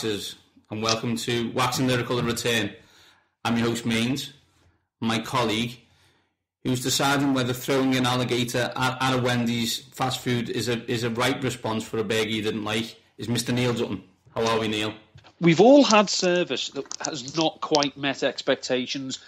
Waxers, and welcome to Waxing Lyrical and Return. I'm your host, Mainz. My colleague, who's deciding whether throwing an alligator at, at a Wendy's fast food is a is a right response for a burger he didn't like, is Mr. Neil Dutton. How are we, Neil? We've all had service that has not quite met expectations.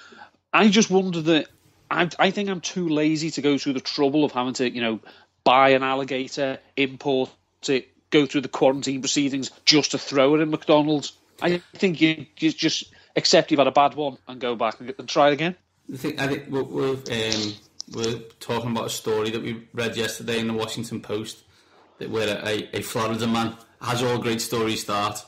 I just wonder that I, I think I'm too lazy to go through the trouble of having to, you know, buy an alligator, import it, go through the quarantine proceedings just to throw it in McDonald's. I think you, you just accept you've had a bad one and go back and, and try it again. I think I think we're we're, um, we're talking about a story that we read yesterday in the Washington Post that where a, a Florida man has all great stories start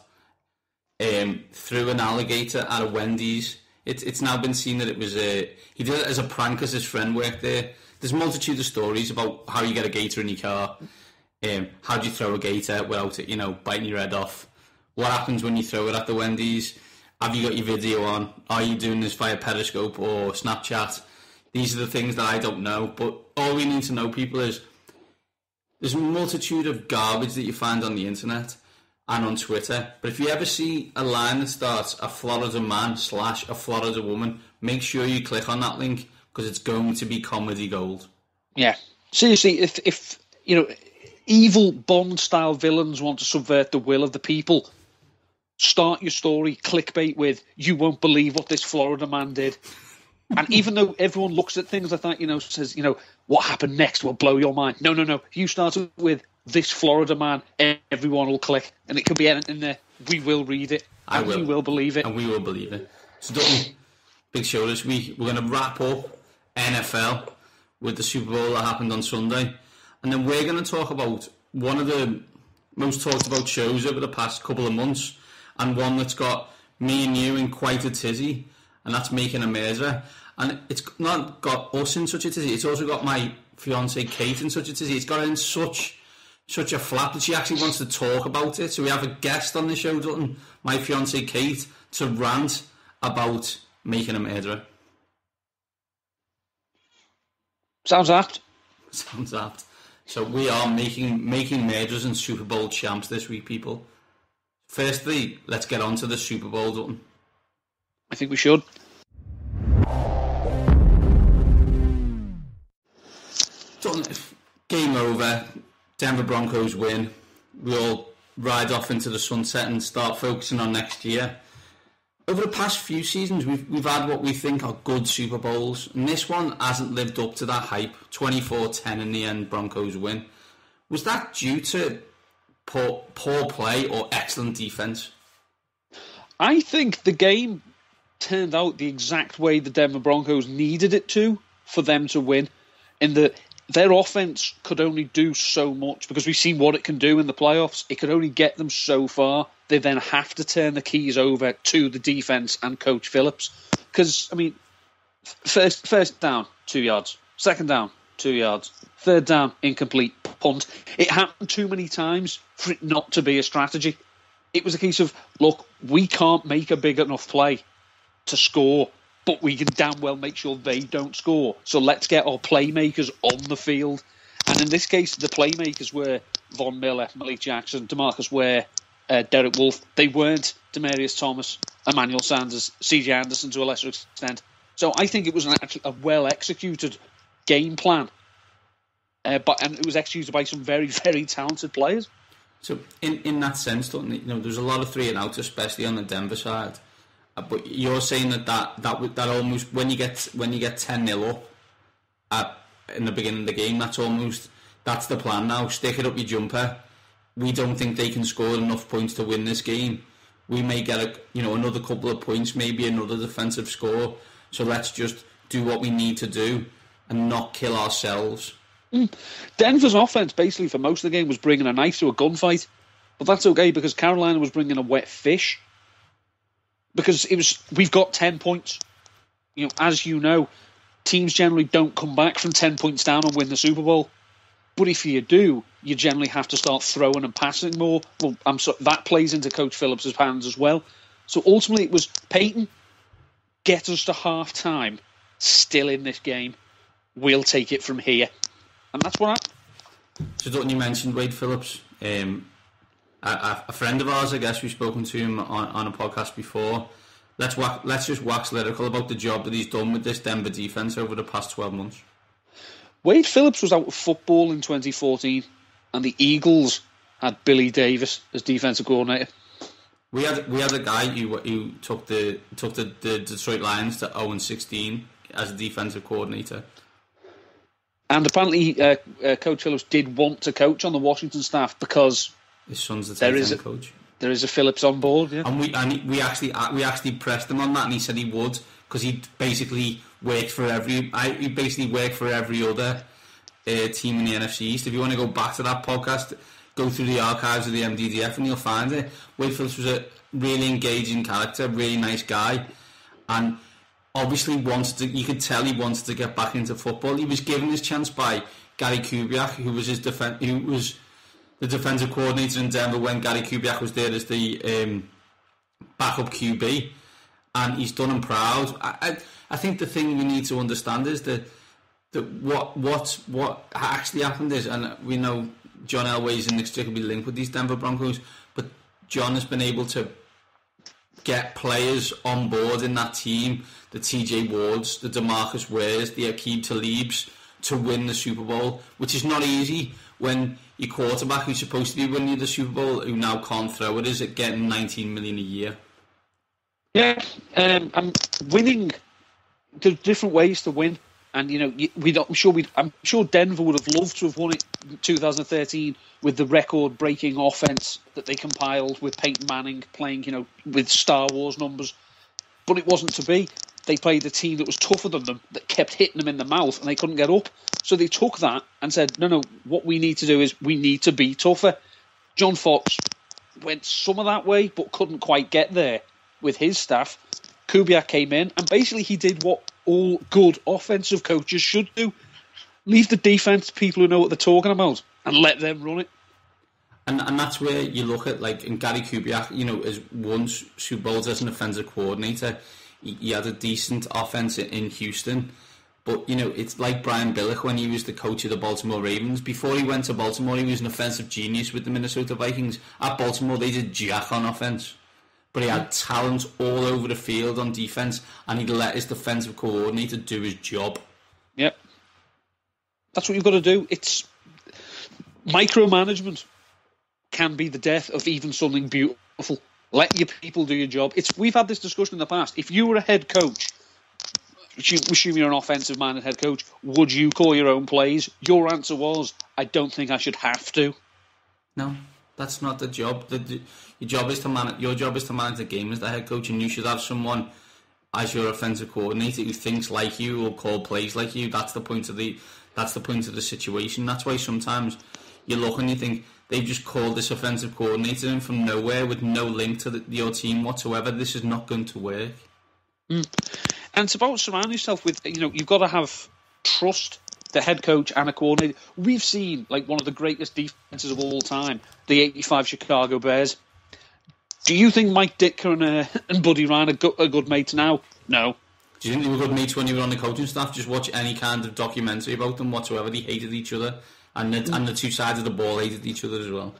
um, threw an alligator at a Wendy's. It's it's now been seen that it was a he did it as a prank as his friend worked there. There's a multitude of stories about how you get a gator in your car. Um, how do you throw a gator without it, you know, biting your head off? What happens when you throw it at the Wendy's? Have you got your video on? Are you doing this via Periscope or Snapchat? These are the things that I don't know. But all we need to know, people, is there's a multitude of garbage that you find on the internet and on Twitter. But if you ever see a line that starts a Florida man slash a Florida woman, make sure you click on that link because it's going to be comedy gold. Yeah, seriously, if if you know evil Bond style villains want to subvert the will of the people, start your story clickbait with "You won't believe what this Florida man did." and even though everyone looks at things like that, you know, says, you know, what happened next will blow your mind. No, no, no. You start with this Florida man, everyone will click, and it could be anything there. We will read it, I and will. we will believe it. And we will believe it. So, Dutton, big this week. We're going to wrap up NFL with the Super Bowl that happened on Sunday. And then we're going to talk about one of the most talked about shows over the past couple of months, and one that's got me and you in quite a tizzy, and that's Making a Murderer. And it's not got us in such a tizzy, it's also got my fiance Kate in such a tizzy. It's got her in such such a flap that she actually wants to talk about it. So we have a guest on the show, Dutton, my fiance Kate, to rant about making a murderer. Sounds apt. Sounds apt. So we are making making murderers and Super Bowl champs this week, people. Firstly, let's get on to the Super Bowl, Dutton. I think we should. Dutton, game over. Denver Broncos win. We all ride off into the sunset and start focusing on next year. Over the past few seasons, we've we've had what we think are good Super Bowls, and this one hasn't lived up to that hype. 24-10 in the end, Broncos win. Was that due to poor poor play or excellent defense? I think the game turned out the exact way the Denver Broncos needed it to for them to win. In that their offense could only do so much because we've seen what it can do in the playoffs. It could only get them so far. They then have to turn the keys over to the defense and Coach Phillips. Because I mean, first first down, two yards. Second down, two yards. Third down, incomplete punt. It happened too many times for it not to be a strategy. It was a case of look, we can't make a big enough play to score but we can damn well make sure they don't score. So let's get our playmakers on the field. And in this case, the playmakers were Von Miller, Malik Jackson, Demarcus Ware, uh, Derek Wolfe. They weren't Demaryius Thomas, Emmanuel Sanders, CJ Anderson to a lesser extent. So I think it was an a well executed game plan. Uh, but and it was executed by some very very talented players. So in, in that sense, don't you know, there's a lot of three and out, especially on the Denver side. Uh, But you're saying that that that that almost when you get when you get ten 0 up at in the beginning of the game, that's almost that's the plan now. Stick it up your jumper. We don't think they can score enough points to win this game. We may get a you know another couple of points, maybe another defensive score. So let's just do what we need to do and not kill ourselves. Hmm. Denver's offense basically for most of the game was bringing a knife to a gunfight, but that's okay because Carolina was bringing a wet fish. Because it was we've got ten points. You know, as you know, teams generally don't come back from ten points down and win the Super Bowl. But if you do, you generally have to start throwing and passing more. Well, I'm so, that plays into Coach Phillips' hands as well. So ultimately, it was Peyton get us to half time, still in this game. We'll take it from here, and that's what happened. So don't you mentioned Wade Phillips? Um, a, a, friend of ours, I guess we've spoken to him on, on a podcast before. Let's let's just wax lyrical about the job that he's done with this Denver defense over the past twelve months. Wade Phillips was out of football in 2014, and the Eagles had Billy Davis as defensive coordinator. We had we had a guy who, who took the took the, the Detroit Lions to 0 and 16 as a defensive coordinator. And apparently, uh, uh, Coach Phillips did want to coach on the Washington staff because his son's the there is a coach. There is a Phillips on board, yeah. And we and we actually we actually pressed him on that, and he said he would because he basically worked for every. I, he basically worked for every other uh, team in the NFC East. If you want to go back to that podcast, go through the archives of the MDDF, and you'll find it. Wade was a really engaging character, really nice guy, and obviously wanted to. You could tell he wanted to get back into football. He was given his chance by Gary Kubiak, who was his defense, who was the defensive coordinator in Denver when Gary Kubiak was there as the um, backup QB, and he's done him proud. I, I, I think the thing we need to understand is that that what what what actually happened is, and we know John Elway is inextricably linked with these Denver Broncos, but John has been able to get players on board in that team, the TJ Wards, the Demarcus Wares, the Aqib Talibs, to win the Super Bowl, which is not easy when your quarterback who's supposed to be winning the Super Bowl, who now can't throw it, is it getting 19 million a year? Yeah, um, and winning. There's different ways to win, and you know we. I'm sure we. I'm sure Denver would have loved to have won it in 2013 with the record-breaking offense that they compiled with Peyton Manning playing, you know, with Star Wars numbers. But it wasn't to be. They played a team that was tougher than them, that kept hitting them in the mouth, and they couldn't get up. So they took that and said, no, no, what we need to do is we need to be tougher. John Fox went some of that way, but couldn't quite get there with his staff. Kubiak came in, and basically he did what all good offensive coaches should do leave the defense to people who know what they're talking about and let them run it. And and that's where you look at like in Gary Kubiak, you know, as once Super Bowls as an offensive coordinator, he, he had a decent offense in Houston. But you know, it's like Brian Billick when he was the coach of the Baltimore Ravens. Before he went to Baltimore, he was an offensive genius with the Minnesota Vikings. At Baltimore, they did jack on offense, but he had talent all over the field on defense, and he let his defensive coordinator do his job. Yep, that's what you've got to do. It's micromanagement can be the death of even something beautiful. Let your people do your job. It's we've had this discussion in the past. If you were a head coach, assume you're an offensive minded head coach, would you call your own plays? Your answer was, I don't think I should have to. No, that's not the job. The, the, your job is to manage. Your job is to manage the game as the head coach, and you should have someone as your offensive coordinator who thinks like you or call plays like you. That's the point of the. That's the point of the situation. That's why sometimes you look and you think they've just called this offensive coordinator in from nowhere with no link to the, your team whatsoever. This is not going to work. Mm. And it's about surrounding yourself with, you know, you've got to have trust the head coach and a coordinator. We've seen like one of the greatest defenses of all time, the '85 Chicago Bears. Do you think Mike Ditka and, uh, and Buddy Ryan are, go- are good mates now? No. Do you think they were good mates when you were on the coaching staff? Just watch any kind of documentary about them whatsoever. They hated each other and the, and the two sides of the ball hated each other as well.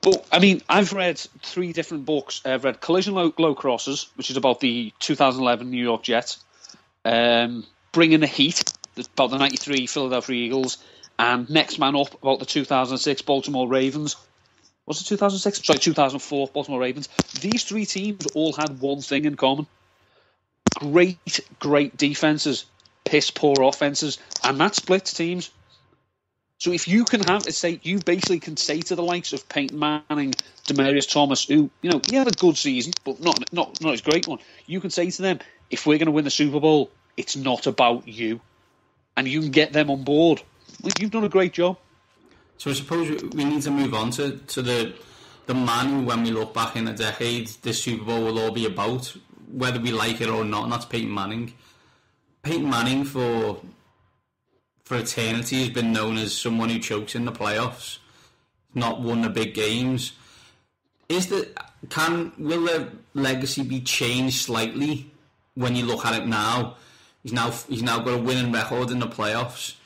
But I mean, I've read three different books. I've read Collision Low, Low Crossers, which is about the 2011 New York Jets, um, Bringing the Heat, about the 93 Philadelphia Eagles, and Next Man Up, about the 2006 Baltimore Ravens. Was it 2006? Sorry, 2004 Baltimore Ravens. These three teams all had one thing in common: great, great defenses, piss poor offenses, and that splits teams. So if you can have, say, you basically can say to the likes of Peyton Manning, Demaryius Thomas, who you know he had a good season, but not not not his great one. You can say to them, if we're going to win the Super Bowl, it's not about you, and you can get them on board. You've done a great job. So I suppose we need to move on to, to the the man who, when we look back in a decade, this Super Bowl will all be about, whether we like it or not, and that's Peyton Manning. Peyton Manning for for eternity has been known as someone who chokes in the playoffs, not won the big games. Is that can will the legacy be changed slightly when you look at it now? He's now he's now got a winning record in the playoffs.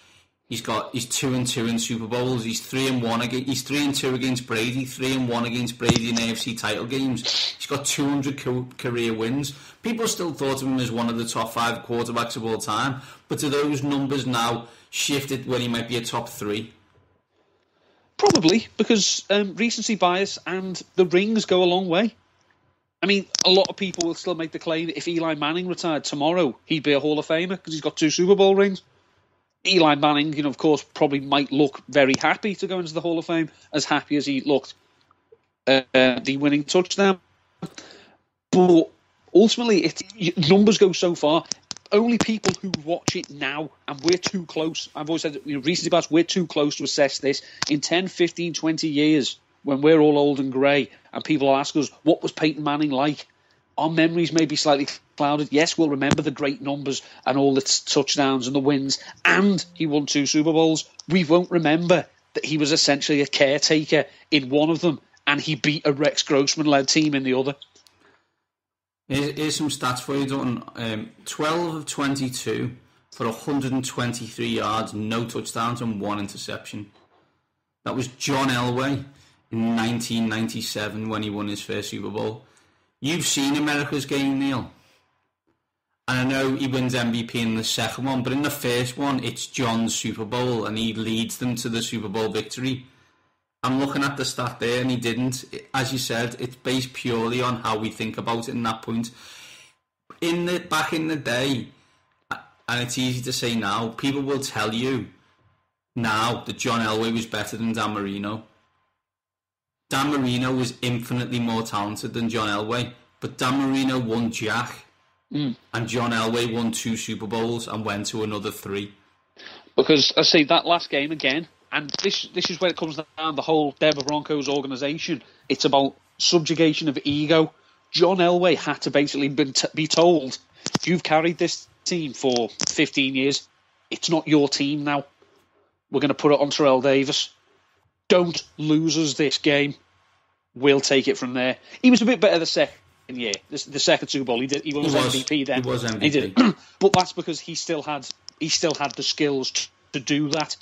He's got he's two and two in Super Bowls. He's three and one against. He's three and two against Brady. Three and one against Brady in AFC title games. He's got 200 co- career wins. People still thought of him as one of the top five quarterbacks of all time. But do those numbers now shifted when he might be a top three? Probably because um, recency bias and the rings go a long way. I mean, a lot of people will still make the claim that if Eli Manning retired tomorrow, he'd be a Hall of Famer because he's got two Super Bowl rings. Eli Manning, you know, of course, probably might look very happy to go into the Hall of Fame, as happy as he looked uh, the winning touchdown. But ultimately, it, numbers go so far. Only people who watch it now, and we're too close. I've always said, you know, recently past, we're too close to assess this. In 10, 15, 20 years, when we're all old and grey, and people ask us, what was Peyton Manning like? Our memories may be slightly clouded. Yes, we'll remember the great numbers and all the touchdowns and the wins, and he won two Super Bowls. We won't remember that he was essentially a caretaker in one of them, and he beat a Rex Grossman led team in the other. Here's, here's some stats for you, Dutton. Um, 12 of 22 for 123 yards, no touchdowns, and one interception. That was John Elway in 1997 when he won his first Super Bowl. You've seen America's game, Neil. And I know he wins MVP in the second one, but in the first one, it's John's Super Bowl, and he leads them to the Super Bowl victory. I'm looking at the stat there, and he didn't. As you said, it's based purely on how we think about it in that point. In the back in the day, and it's easy to say now, people will tell you now that John Elway was better than Dan Marino. Dan Marino was infinitely more talented than John Elway, but Dan Marino won Jack, mm. and John Elway won two Super Bowls and went to another three. Because I say that last game again, and this this is where it comes down the whole Denver Broncos organization. It's about subjugation of ego. John Elway had to basically t- be told, "You've carried this team for 15 years. It's not your team now. We're going to put it on Terrell Davis. Don't lose us this game we'll take it from there. He was a bit better the second year, the, the second Super Bowl. He did. He was, he was MVP then. He was MVP. He did. but that's because he still had he still had the skills to, to do that.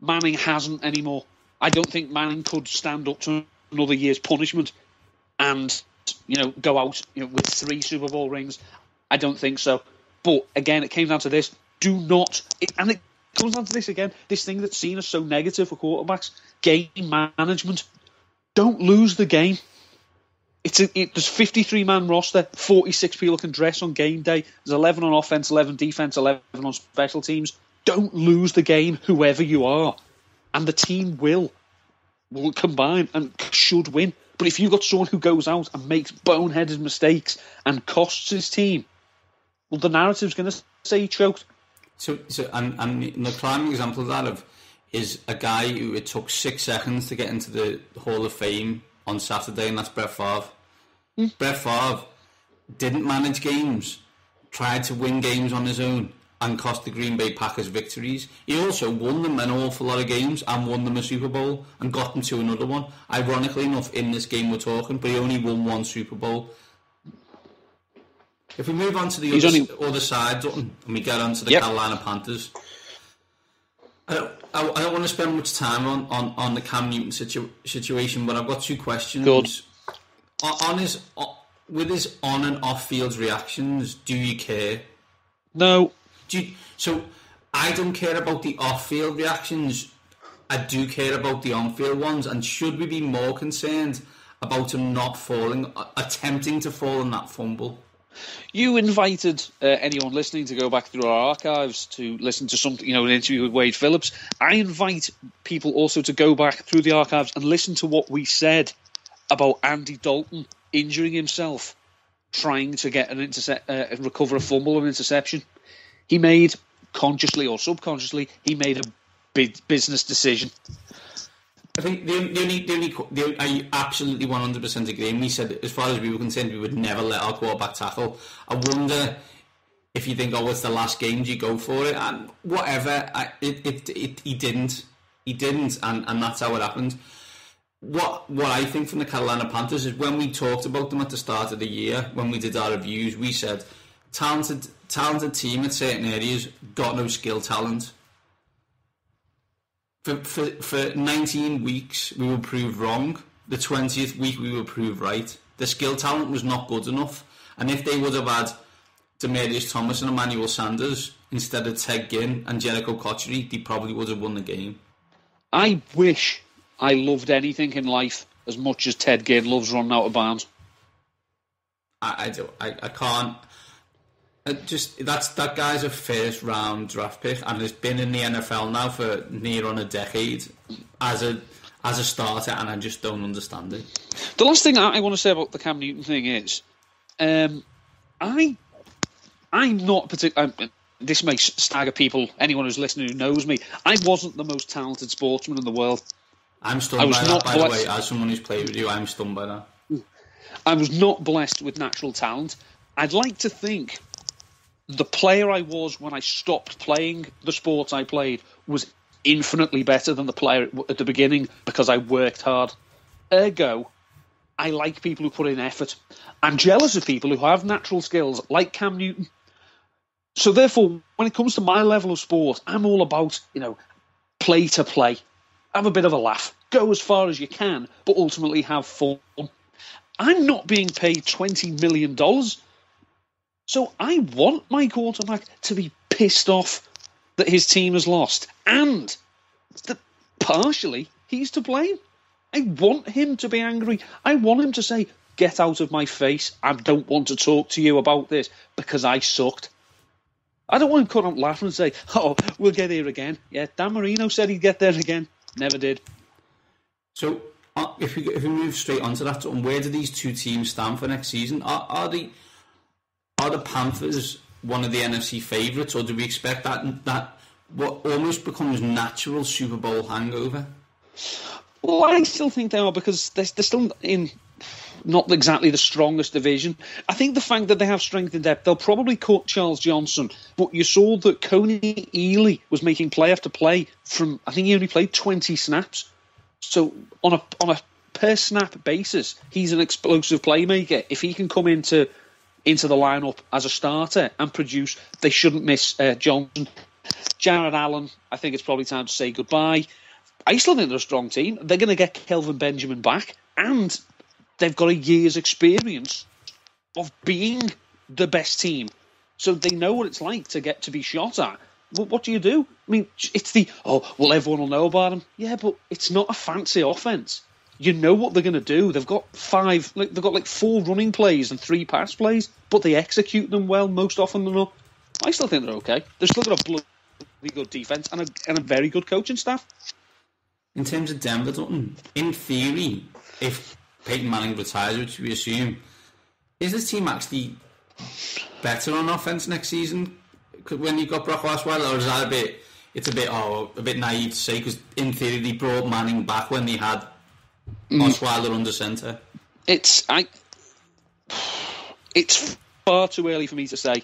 Manning hasn't anymore. I don't think Manning could stand up to another year's punishment and you know go out you know, with three Super Bowl rings. I don't think so. But again, it came down to this: do not, it, and it comes down to this again. This thing that's seen as so negative for quarterbacks: game management don't lose the game. It's a, it, there's 53 man roster, 46 people can dress on game day. There's 11 on offense, 11 defense, 11 on special teams. Don't lose the game, whoever you are, and the team will will combine and should win. But if you've got someone who goes out and makes boneheaded mistakes and costs his team, well, the narrative's going to say he choked. So, so and, and the prime example of that of is a guy who it took six seconds to get into the Hall of Fame on Saturday, and that's Brett Favre. Mm. Brett Favre didn't manage games, tried to win games on his own, and cost the Green Bay Packers victories. He also won them an awful lot of games and won them a Super Bowl and got them to another one. Ironically enough, in this game we're talking, but he only won one Super Bowl. If we move on to the other, only... other side, and we get on to the yep. Carolina Panthers, I don't, I, I don't want to spend much time on, on, on the Cam Newton situ, situation, but I've got two questions. Good. On, his with his on and off field reactions, do you care? No. Do you, so I don't care about the off field reactions. I do care about the on field ones. And should we be more concerned about him not falling, attempting to fall in that fumble? You invited uh, anyone listening to go back through our archives to listen to something, you know, an interview with Wade Phillips. I invite people also to go back through the archives and listen to what we said about Andy Dalton injuring himself trying to get an intercept, uh, recover a fumble or interception. He made consciously or subconsciously, he made a business decision. I think the, the only, the only, the, I absolutely 100% agree. And we said, as far as we were concerned, we would never let our quarterback tackle. I wonder if you think, oh, it's the last game, do you go for it? And whatever, I, it, it, it, he didn't. He didn't, and, and that's how it happened. What what I think from the Carolina Panthers is when we talked about them at the start of the year, when we did our reviews, we said talented talented team at certain areas, got no skill talent for, for, for 19 weeks, we were proved wrong. The 20th week, we were proved right. The skill talent was not good enough. And if they would have had Demaryius Thomas and Emmanuel Sanders instead of Ted Ginn and Jerricho Cotchery, they probably would have won the game. I wish I loved anything in life as much as Ted Ginn loves running out of bounds. I, I, do, I, I can't. Uh, just that's that guy's a first round draft pick and has been in the NFL now for near on a decade as a as a starter, and I just don't understand it. The last thing I want to say about the Cam Newton thing is, um, I I'm not particular. This may stagger people. Anyone who's listening who knows me, I wasn't the most talented sportsman in the world. I'm stunned by that, by blessed. the way. As someone who's played with you, I'm stunned by that. I was not blessed with natural talent. I'd like to think the player I was when I stopped playing the sport I played was infinitely better than the player at the beginning because I worked hard. Ergo, I like people who put in effort. I'm jealous of people who have natural skills like Cam Newton. So therefore, when it comes to my level of sport, I'm all about, you know, play to play. Have a bit of a laugh. Go as far as you can, but ultimately have fun. I'm not being paid $20 million so I want my quarterback to be pissed off that his team has lost and that partially he's to blame. I want him to be angry. I want him to say, Get out of my face. I don't want to talk to you about this because I sucked. I don't want him to come out laughing and say, Oh, we'll get here again. Yeah, Dan Marino said he'd get there again. Never did. So uh, if we if we move straight onto that, where do these two teams stand for next season? Are, are they are the Panthers one of the NFC favourites, or do we expect that that what almost becomes natural Super Bowl hangover? Well, I still think they are because they're, they're still in not exactly the strongest division. I think the fact that they have strength and depth, they'll probably cut Charles Johnson. But you saw that Kony Ealy was making play after play from, I think he only played 20 snaps. So on a on a per snap basis, he's an explosive playmaker. If he can come into into the lineup as a starter and produce. They shouldn't miss uh, Johnson. Jared Allen, I think it's probably time to say goodbye. I still think they're a strong team. They're going to get Kelvin Benjamin back, and they've got a year's experience of being the best team. So they know what it's like to get to be shot at. Well, what do you do? I mean, it's the, oh, well, everyone will know about them. Yeah, but it's not a fancy offense you know what they're going to do. They've got five, like, they've got like four running plays and three pass plays, but they execute them well most often than not. I still think they're okay. They've still got a bloody good defense and a, and a very good coaching staff. In terms of Denver, Dutton, in theory, if Peyton Manning retires, which we assume, is this team actually better on offense next season when you got Brock Osweiler, or is that a bit? It's a bit oh a bit naive to say because in theory they brought Manning back when they had Mm. Osweiler under centre. It's I. It's far too early for me to say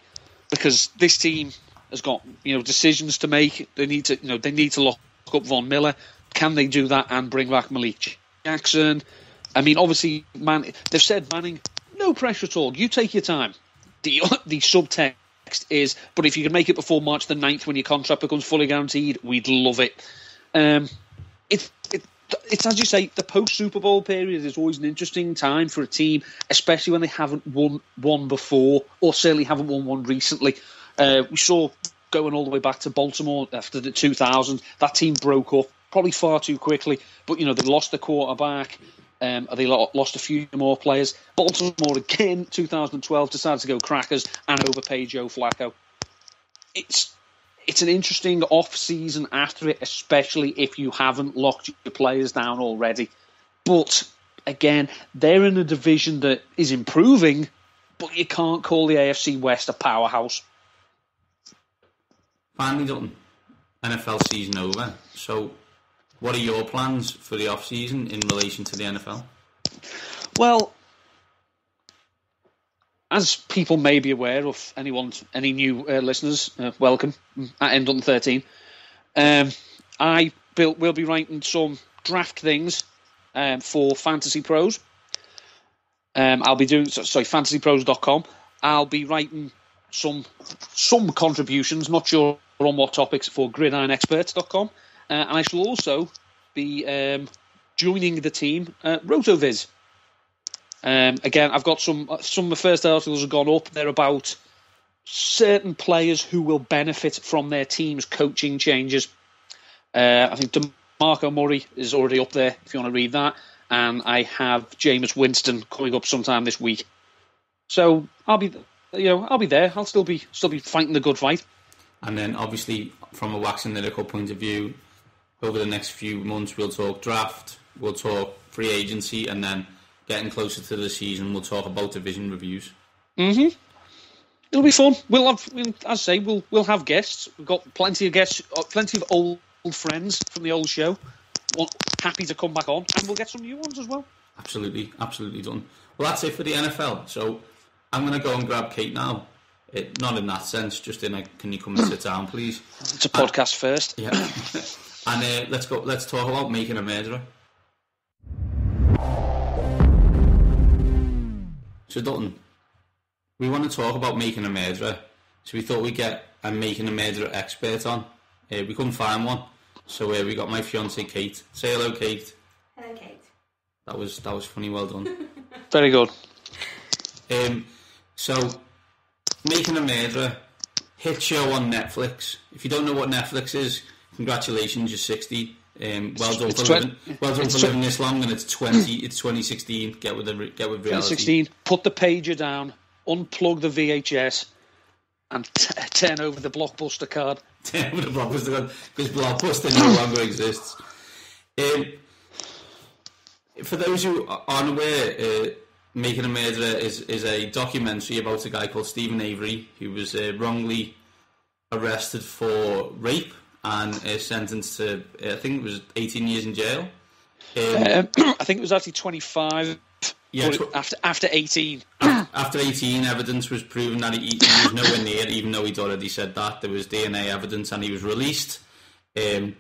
because this team has got you know decisions to make. They need to you know they need to lock up Von Miller. Can they do that and bring back Malik Jackson? I mean, obviously, man, they've said Manning, no pressure at all. You take your time. The the subtext is, but if you can make it before March the 9th when your contract becomes fully guaranteed, we'd love it. Um, it, it it's as you say, the post Super Bowl period is always an interesting time for a team, especially when they haven't won one before, or certainly haven't won one recently. Uh, we saw going all the way back to Baltimore after the 2000, that team broke up probably far too quickly. But you know they lost the quarterback. Um, they lost a few more players. Baltimore again, 2012, decided to go crackers and overpay Joe Flacco. It's it's an interesting off season after it, especially if you haven't locked your players down already. But again, they're in a division that is improving, but you can't call the AFC West a powerhouse. Finally done. NFL season over. So, what are your plans for the off season in relation to the NFL? Well, as people may be aware of, anyone, any new uh, listeners, uh, welcome at End on 13. Um, I built, will be writing some draft things um, for Fantasy Pros. Um, I'll be doing sorry, fantasypros.com. I'll be writing some some contributions, not sure on what topics for gridironexperts.com. uh, and I shall also be um, joining the team at Rotoviz. Um, again, I've got some some of the first articles have gone up. They're about certain players who will benefit from their team's coaching changes. Uh, I think DeMarco Murray is already up there if you want to read that, and I have Jameis Winston coming up sometime this week. So I'll be, you know, I'll be there. I'll still be still be fighting the good fight. And then, obviously, from a waxing lyrical point of view, over the next few months, we'll talk draft, we'll talk free agency, and then getting closer to the season, we'll talk about division reviews. Mm-hmm. It'll be fun. We'll have, as I say, we'll we'll have guests. We've got plenty of guests, uh, plenty of old friends from the old show. Well, happy to come back on, and we'll get some new ones as well. Absolutely, absolutely done. Well, that's it for the NFL. So I'm going to go and grab Kate now. It, not in that sense, just in a, can you come and sit down, please? It's a podcast first. Yeah. and uh, let's go. Let's talk about making a murderer. So Dutton, we want to talk about making a murderer. So we thought we'd get a making a murderer expert on. Uh, we couldn't find one, so uh, we got my fiance Kate. Say hello, Kate. Hello, Kate. That was that was funny. Well done. Very good. Um, so, Making a Murderer, hit show on Netflix. If you don't know what Netflix is, congratulations, you're 60. Um, well done It's for twen- living. Well done for tw- living this long, and it's 20. It's 2016. Get with the get with reality. 2016. Put the pager down, unplug the VHS, and t- turn over the blockbuster card. Damn, with the blockbuster because blockbuster no longer exists. Um, for those who aren't aware, uh, Making a Murderer is, is a documentary about a guy called Steven Avery who was uh, wrongly arrested for rape and uh, sentenced to, uh, I think it was 18 years in jail. Um, Um, I think it was actually 25 Yeah, tw- after after 18. after 18, evidence was proven that he, he was nowhere near, even though he'd already said that. There was DNA evidence and he was released. Um,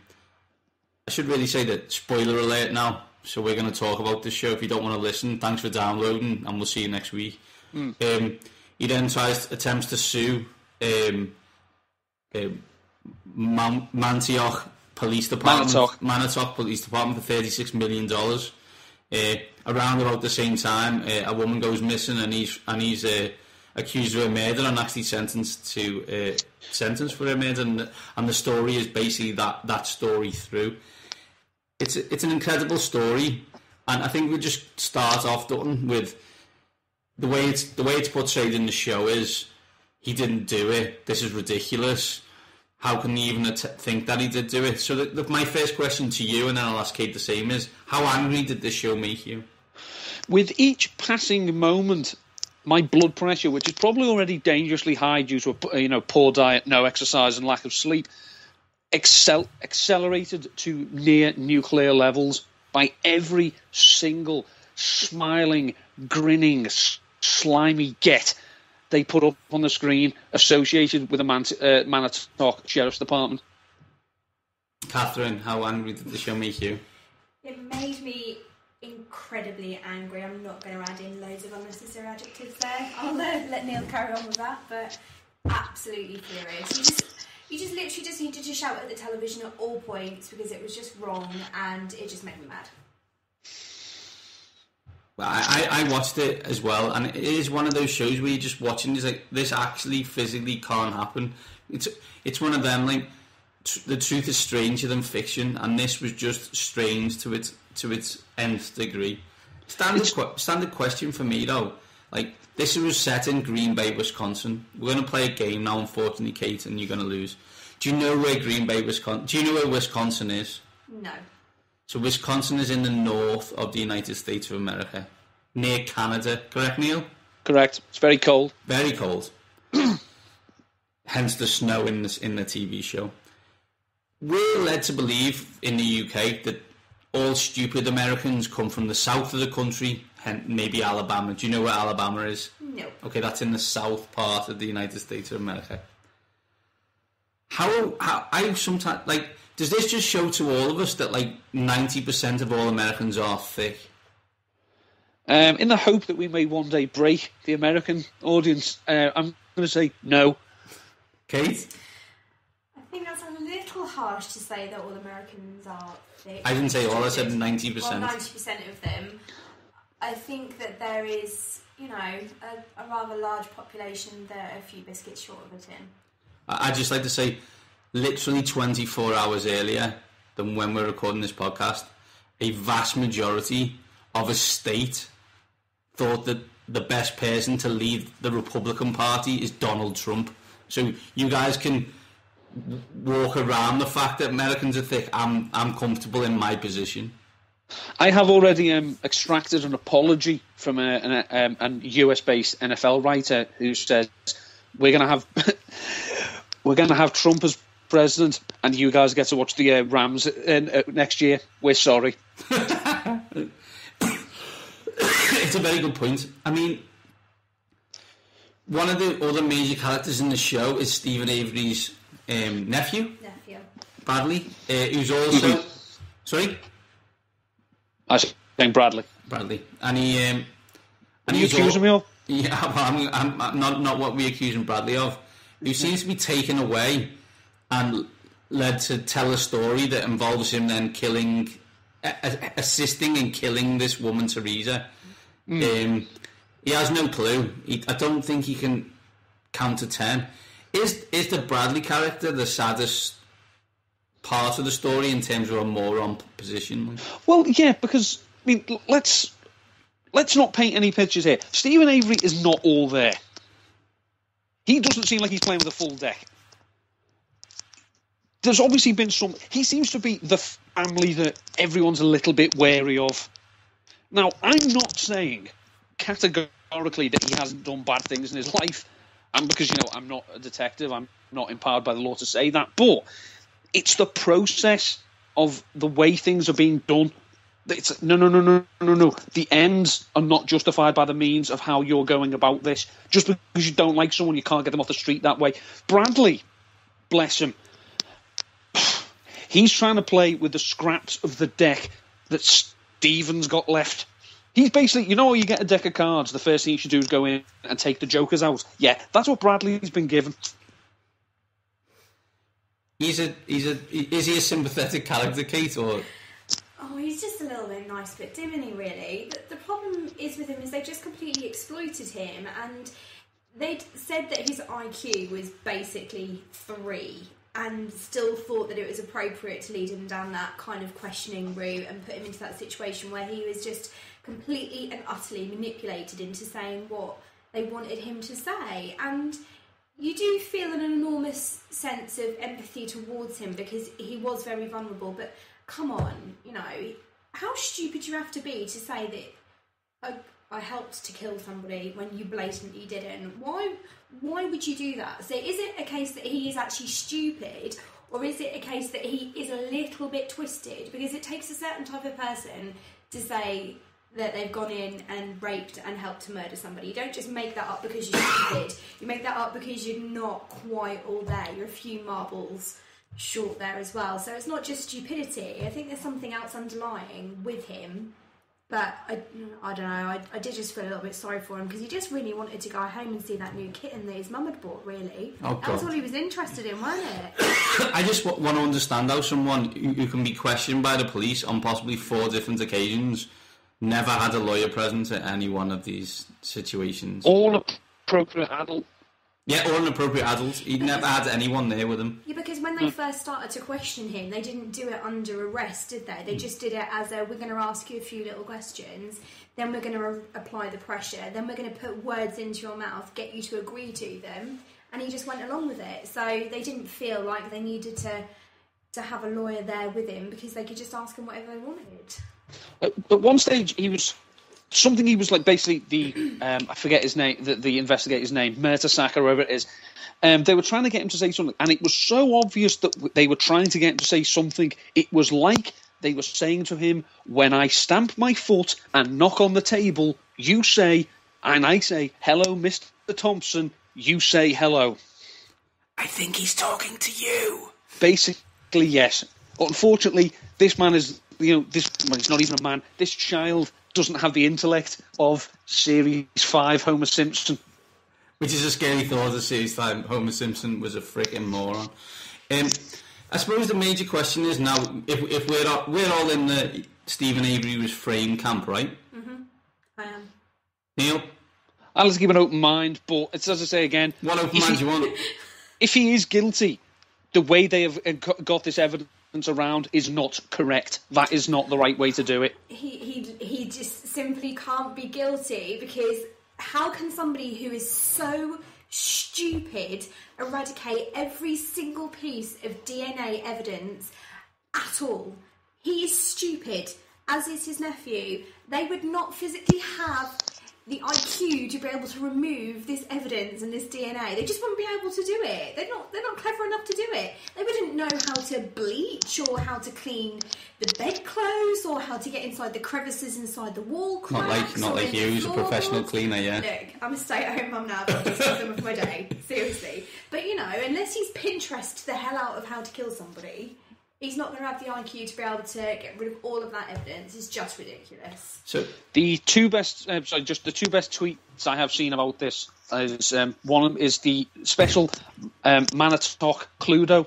I should really say that spoiler alert now. So we're going to talk about this show. If you don't want to listen, thanks for downloading, and we'll see you next week. Um, he then tries attempts to sue um, um, Man- Mantioch Police Department, Manitowoc. Manitowoc Police Department for thirty six million dollars. Uh, around about the same time, uh, a woman goes missing, and he's and he's uh, accused of a murder and actually sentenced to uh, sentenced for a murder. And, and the story is basically that that story through. It's a, it's an incredible story, and I think we just start off Dutton with the way it's the way it's portrayed in the show is he didn't do it. This is ridiculous. How can you even att- think that he did do it? So, the, the, my first question to you, and then I'll ask Kate the same, is how angry did this show make you? With each passing moment, my blood pressure, which is probably already dangerously high due to a you know poor diet, no exercise, and lack of sleep, excel- accelerated to near nuclear levels by every single smiling, grinning, slimy get they put up on the screen associated with the Man- uh, Manitowoc Sheriff's Department. Catherine, how angry did the show make you? It made me incredibly angry. I'm not going to add in loads of unnecessary adjectives there. I'll uh, let Neil carry on with that, but absolutely furious. You just, you just literally just needed to shout at the television at all points because it was just wrong and it just made me mad. Well, I, I I watched it as well, and it is one of those shows where you're just watching. It's like this actually physically can't happen. It's it's one of them like t- the truth is stranger than fiction, and this was just strange to its to its nth degree. Standard que- standard question for me though, like this was set in Green Bay, Wisconsin. We're going to play a game now. Unfortunately, Kate, and you're going to lose. Do you know where Green Bay, Wisconsin? Do you know where Wisconsin is? No. So Wisconsin is in the north of the United States of America, near Canada. Correct, Neil? Correct. It's very cold. Very cold. Hence the snow in this in the TV show. We're led to believe in the UK that all stupid Americans come from the south of the country, hen- maybe Alabama. Do you know where Alabama is? No. Okay, that's in the south part of the United States of America. How, how I sometimes like does this just show to all of us that like ninety percent of all Americans are thick? Um, in the hope that we may one day break the American audience, uh, I'm going to say no. Kate, I think that's a little harsh to say that all Americans are thick. I didn't say all, I said 90%. Well, ninety percent of them. I think that there is, you know, a, a rather large population that are a few biscuits short of a tin. I- I'd just like to say, literally 24 hours earlier than when we're recording this podcast, a vast majority of a state thought that the best person to lead the Republican Party is Donald Trump. So you guys can walk around the fact that Americans are thick. I'm I'm comfortable in my position. I have already um, extracted an apology from a, an, um, an US-based NFL writer who says we're going to have we're going to have Trump as president, and you guys get to watch the uh, Rams uh, uh, next year. We're sorry. it's a very good point. I mean, one of the other major characters in the show is Steven Avery's um, nephew, Nephew. Bradley, uh, who's also sorry, I was saying Bradley. Bradley, and he um, and Are you he's al- accusing me of? Yeah, well, I'm, I'm, I'm not not what we're accusing Bradley of. Who seems to be taken away and led to tell a story that involves him then killing, a- assisting in killing this woman Teresa. Um, he has no clue. He, I don't think he can count to ten. Is is the Bradley character the saddest part of the story in terms of a moron position? Well, yeah, because I mean, let's let's not paint any pictures here. Steven Avery is not all there. He doesn't seem like he's playing with a full deck. There's obviously been some. He seems to be the family that everyone's a little bit wary of. Now, I'm not saying categorically that he hasn't done bad things in his life, and because you know I'm not a detective, I'm not empowered by the law to say that. But it's the process of the way things are being done. It's, no, no, no, no, no, no. The ends are not justified by the means of how you're going about this. Just because you don't like someone, you can't get them off the street that way. Bradley, bless him, he's trying to play with the scraps of the deck that Stevens got left. He's basically, you know, you get a deck of cards. The first thing you should do is go in and take the jokers out. Yeah, that's what Bradley's been given. He's a he's a is he a sympathetic character, Kate, or Oh, he's just a little bit nice, but dim, isn't he? Really. The, the problem is with him is they just completely exploited him, and they'd said that his IQ was basically three, and still thought that it was appropriate to lead him down that kind of questioning route and put him into that situation where he was just completely and utterly manipulated into saying what they wanted him to say, and you do feel an enormous sense of empathy towards him because he was very vulnerable. But come on, you know, how stupid you have to be to say that I, helped to kill somebody when you blatantly didn't? Why? Why would you do that? So is it a case that he is actually stupid, or is it a case that he is a little bit twisted? Because it takes a certain type of person to say that they've gone in and raped and helped to murder somebody. You don't just make that up because you're stupid. You make that up because you're not quite all there. You're a few marbles short there as well. So it's not just stupidity. I think there's something else underlying with him. But I, I don't know. I, I did just feel a little bit sorry for him because he just really wanted to go home and see that new kitten that his mum had bought. Really, Oh, that was all he was interested in, wasn't it? I just w- want to understand how someone who, who can be questioned by the police on possibly four different occasions never had a lawyer present at any one of these situations. All appropriate adult Yeah, or an appropriate adult. He'd never had anyone there with him. Yeah, because when they hmm. first started to question him, they didn't do it under arrest, did they? They hmm. just did it as a we're going to ask you a few little questions, then we're going to re- apply the pressure, then we're going to put words into your mouth, get you to agree to them, and he just went along with it. So they didn't feel like they needed to to have a lawyer there with him because they could just ask him whatever they wanted. At, at one stage, he was something. He was like basically the um, I forget his name, the, the investigator's name, Mertesacker, or whoever it is. Um, they were trying to get him to say something, and it was so obvious that they were trying to get him to say something. It was like they were saying to him, "When I stamp my foot and knock on the table, you say," and I say, "Hello, Mister Thompson." You say hello. I think he's talking to you. Basically, yes. Unfortunately, this man is, you know, this well, he's not even a man. This child doesn't have the intellect of Series Five Homer Simpson. Which is a scary thought to series five Homer Simpson was a freaking moron. Um, I suppose the major question is now if, if we're all, we're all in the Steven Avery was framed camp, right? I am. Neil, I'll just keep an open mind, but it's as I say again. what open if mind he- do you want? if he is guilty, the way they have got- got this evidence around is not correct. That is not the right way to do it. he, he, he just simply can't be guilty because how can somebody who is so stupid eradicate every single piece of DNA evidence at all? He is stupid, as is his nephew. They would not physically have the IQ to be able to remove this evidence and this DNA. They just wouldn't be able to do it. They're not. They're not clever enough to do it. They wouldn't know how to bleach or how to clean the bedclothes or how to get inside the crevices inside the wall cracks. Not like not like you, who's a professional cleaner, yeah. Look, I'm a stay-at-home mum now. But I've just some of my day, seriously. But you know, unless he's Pinterest the hell out of how to kill somebody, he's not going to have the IQ to be able to get rid of all of that evidence. It's just ridiculous. So The two best, uh, sorry, just the two best tweets I have seen about this is um, one of them is the special um, Manitowoc Cluedo.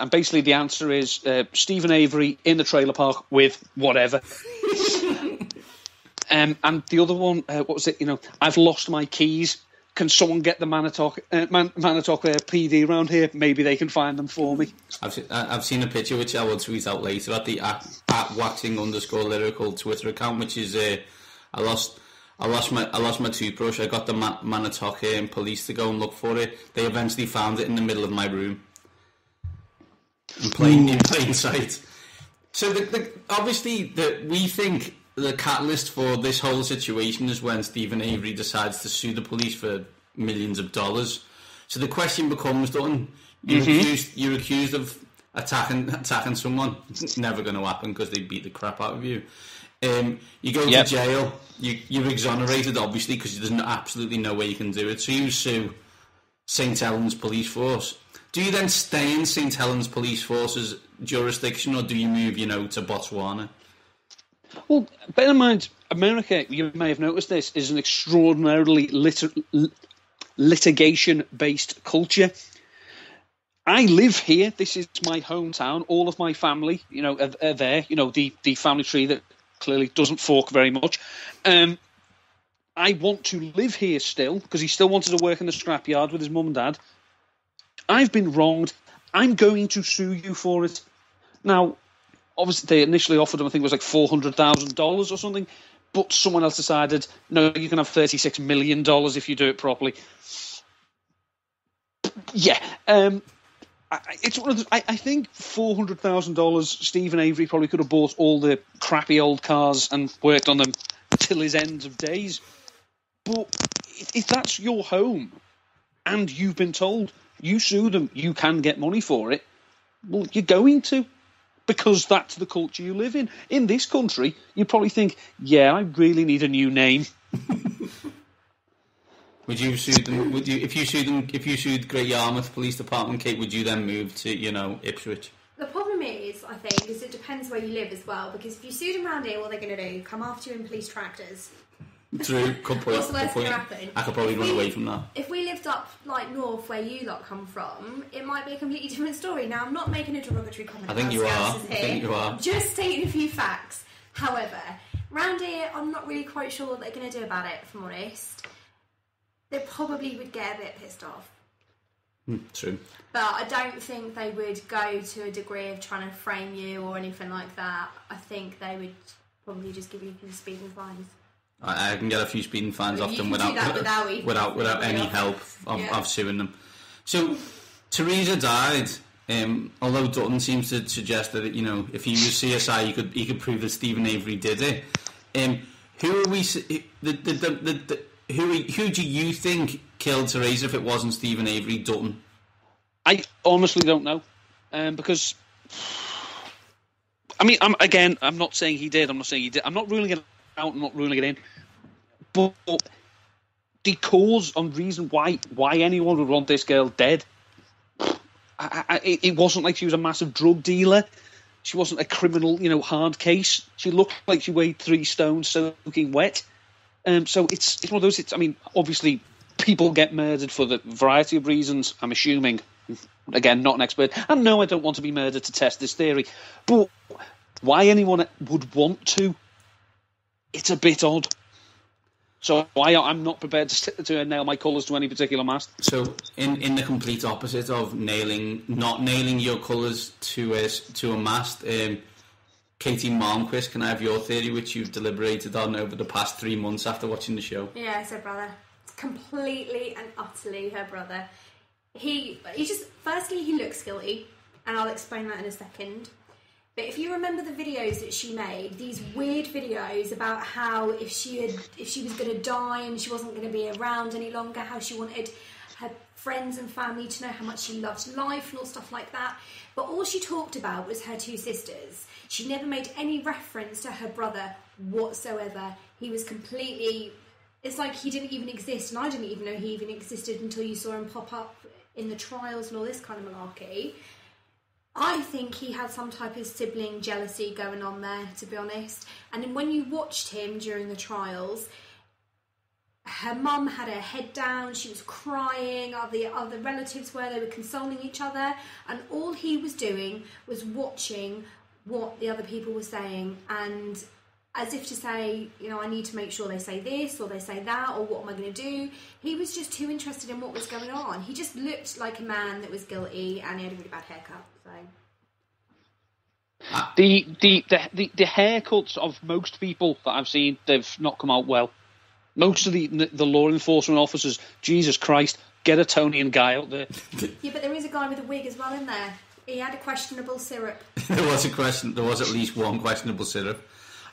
And basically, the answer is uh, Steven Avery in the trailer park with whatever. um, and the other one, uh, what was it? You know, I've lost my keys. Can someone get the Manitowoc, uh, Man- Manitowoc uh, PD around here? Maybe they can find them for me. I've se- I- I've seen a picture which I will tweet out later at the at, at waxing underscore lyrical Twitter account, which is uh, I lost. I lost my I lost my toothbrush. I got the Ma- Manitowoc um, police to go and look for it. They eventually found it in the middle of my room, in plain in plain sight. So the, the, obviously that we think the catalyst for this whole situation is when Steven Avery decides to sue the police for millions of dollars. So the question becomes, Dutton, you're accused you're accused of attacking attacking someone. It's never going to happen because they beat the crap out of you. Um, you go Yep. to jail. You, you're exonerated, obviously, because there's no, absolutely no way you can do it. So you sue St Helens Police Force. Do you then stay in St Helens Police Force's jurisdiction, or do you move, you know, to Botswana? Well, bear in mind, America, you may have noticed this, is an extraordinarily lit- litigation based culture. I live here. This is my hometown. All of my family, you know, are, are there. You know, the, the family tree that clearly doesn't fork very much. Um, I want to live here still because he still wanted to work in the scrapyard with his mum and dad. I've been wronged. I'm going to sue you for it. Now, obviously, they initially offered him, I think it was like four hundred thousand dollars or something, but someone else decided, no, you can have thirty six million dollars if you do it properly. Yeah, um, I, it's one of the, I, I think four hundred thousand dollars. Steven Avery probably could have bought all the crappy old cars and worked on them till his end of days. But if that's your home, and you've been told you sue them, you can get money for it. Well, you're going to because that's the culture you live in. In this country, you probably think, yeah, I really need a new name. Would you sue them? Would you, if you sued them, if you sued Great Yarmouth Police Department, Kate, would you then move to, you know, Ipswich? The problem is, I think, is it depends where you live as well. Because if you sue them around here, what they're they going to do? Come after you in police tractors. True, good point. What's the worst point. happen? I could probably If run we- away from that. If we lived up like north where you lot come from, it might be a completely different story. Now, I'm not making a derogatory comment. I think you are. I think you are. Just stating a few facts. However, round here, I'm not really quite sure what they're going to do about it. If I'm honest, they probably would get a bit pissed off. Hmm, true. But I don't think they would go to a degree of trying to frame you or anything like that. I think they would probably just give you speeding fines. I, I can get a few speeding fines You off them can do without without without without any help of, Yeah. of suing them. So Teresa died. Um, although Dutton seems to suggest that you know if he was CSI, he could he could prove that Steven Avery did it. Um, who are we? The, the, the, the, the, who who do you think killed Teresa if it wasn't Steven Avery? Dutton. I honestly don't know, um, because I mean, I'm again, I'm not saying he did. I'm not saying he did. I'm not ruling it out. I'm not ruling it in. But the cause and reason why why anyone would want this girl dead, I, I, it wasn't like she was a massive drug dealer. She wasn't a criminal, you know, hard case. She looked like she weighed three stones, soaking wet. Um, so it's it's one of those. It's I mean, obviously, people get murdered for the variety of reasons. I'm assuming again, not an expert. And no, I don't want to be murdered to test this theory. But why anyone would want to, it's a bit odd. So I, I'm not prepared to, to nail my colours to any particular mast. So, in, in the complete opposite of nailing, not nailing your colours to a, to a mast, um, Katie Malmquist, can I have your theory, which you've deliberated on over the past three months after watching the show? Yeah, it's her brother. It's completely and utterly her brother. He, he just, firstly, he looks guilty, and I'll explain that in a second. But if you remember the videos that she made, these weird videos about how if she had, if she was going to die and she wasn't going to be around any longer, how she wanted her friends and family to know how much she loved life and all stuff like that. But all she talked about was her two sisters. She never made any reference to her brother whatsoever. He was completely. It's like he didn't even exist, and I didn't even know he even existed until you saw him pop up in the trials and all this kind of malarkey. I think he had some type of sibling jealousy going on there, to be honest. And when you watched him during the trials, her mum had her head down, she was crying, other other relatives were, they were consoling each other, and all he was doing was watching what the other people were saying and as if to say, you know, I need to make sure they say this or they say that or what am I going to do? He was just too interested in what was going on. He just looked like a man that was guilty and he had a really bad haircut. So. The, the, the, the, the haircuts of most people that I've seen, they've not come out well. Most of the the law enforcement officers, Jesus Christ, get a Toni and Guy out there. Yeah, but there is a guy with a wig as well in there. He had a questionable syrup. there was a question. There was at least one questionable syrup.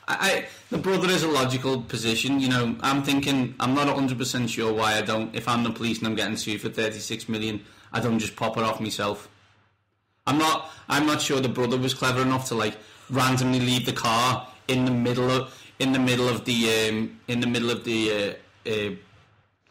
I, I, the brother is a logical position. You know, I'm thinking. I'm not 100 percent sure why I don't. If I'm the police and I'm getting sued for 36 million, I don't just pop it off myself. I'm not. I'm not sure the brother was clever enough to like randomly leave the car in the middle of in the middle of the um, in the middle of the uh, uh,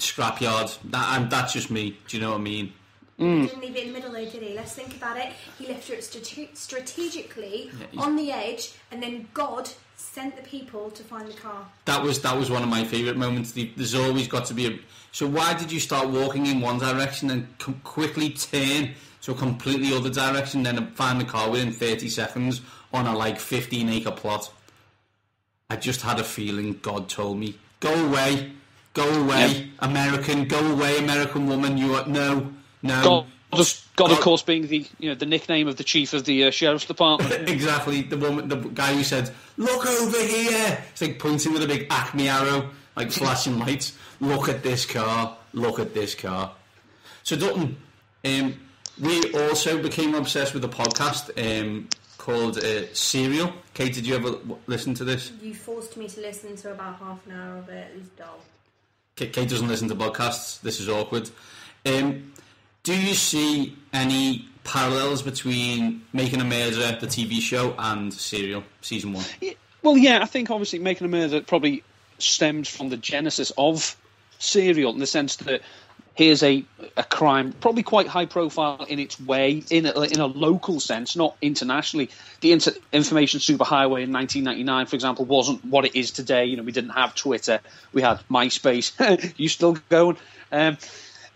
scrapyard. That and that's just me. Do you know what I mean? Mm. He didn't leave it in the middle though, did he? Let's think about it. He left it strate- strategically yeah, on the edge, and then God sent the people to find the car. That was that was one of my favourite moments. There's always got to be a. So why did you start walking in one direction and com- quickly turn to a completely other direction, then find the car within 30 seconds on a like 15 acre plot? I just had a feeling God told me, "Go away, go away, yep. American, go away, American woman. You are no." No. God, God, God, of course, being the you know the nickname of the chief of the uh, sheriff's department. exactly, the woman, the guy who said, "Look over here." He's like pointing with a big acme arrow, like flashing lights. Look at this car. Look at this car. So Dutton, um, we also became obsessed with a podcast um, called uh, Serial. Kate, did you ever listen to this? You forced me to listen to about half an hour of it. It was dull. Kate, Kate doesn't listen to podcasts. This is awkward. Um, do you see any parallels between Making a Murderer, the TV show, and Serial season one? Well, yeah, I think obviously Making a Murderer probably stems from the genesis of Serial in the sense that here's a, a crime, probably quite high profile in its way, in a, in a local sense, not internationally. The inter- information superhighway in 1999, for example, wasn't what it is today. You know, we didn't have Twitter, we had MySpace. you still going? Um,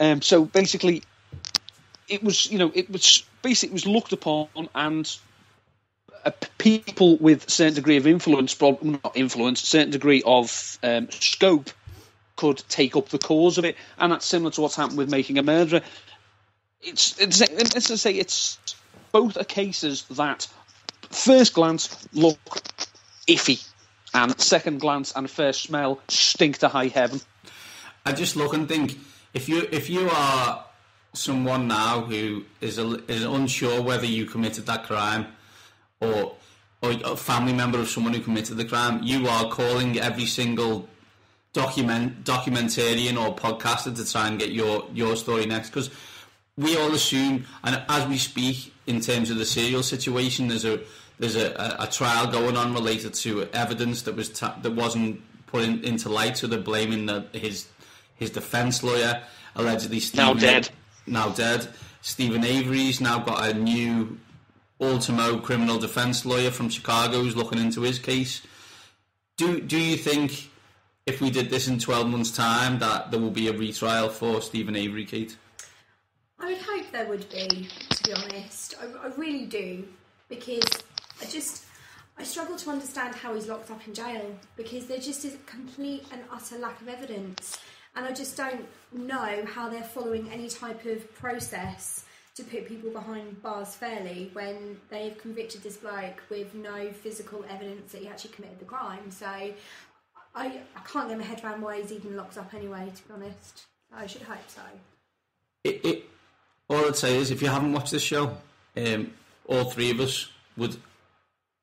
um, so basically, it was you know it was basically was looked upon and uh, people with certain degree of influence, not influence, certain degree of um, scope could take up the cause of it, and that's similar to what's happened with making a murderer. It's it's let's just say it's both are cases that first glance look iffy, and second glance and first smell stink to high heaven. I just look and think if you if you are someone now who is a, is unsure whether you committed that crime or or a family member of someone who committed the crime, you are calling every single document documentarian or podcaster to try and get your your story next. Because we all assume and as we speak in terms of the serial situation there's a there's a, a, a trial going on related to evidence that was ta- that wasn't put in, into light so they're blaming the, his his defense lawyer allegedly Stephen now dead now dead. Steven Avery's now got a new Ultimo criminal defense lawyer from Chicago who's looking into his case. Do do you think if we did this in 12 months' time that there will be a retrial for Steven Avery, Kate? I would hope there would be, to be honest. I, I really do, because I just I struggle to understand how he's locked up in jail because there just is a complete and utter lack of evidence, and I just don't know how they're following any type of process to put people behind bars fairly when they've convicted this bloke with no physical evidence that he actually committed the crime. So I, I can't get my head around why he's even locked up anyway, to be honest. I should hope so. It, it, all I'd say is, if you haven't watched this show, um, all three of us would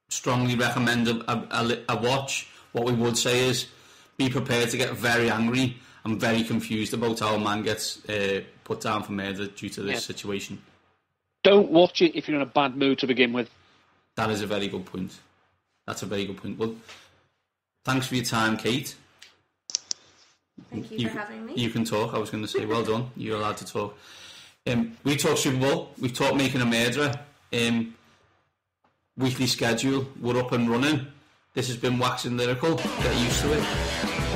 strongly recommend a, a, a watch. What we would say is, be prepared to get very angry and very confused about how a man gets uh, put down for murder due to this Yeah. situation. Don't watch it if you're in a bad mood to begin with. That is a very good point. That's a very good point. Well, thanks for your time, Kate. Thank you, for having me. You can talk. I was going to say, well done. You're allowed to talk. Um, we talked Super Bowl. We've talked making a murderer. Um, weekly schedule. We're up and running. This has been Waxing Lyrical. Get used to it.